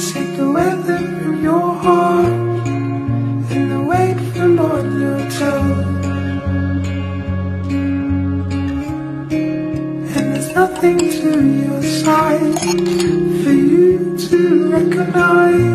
Take the weather from your heart and the weight from on your toes. And there's nothing to your side for you to recognize.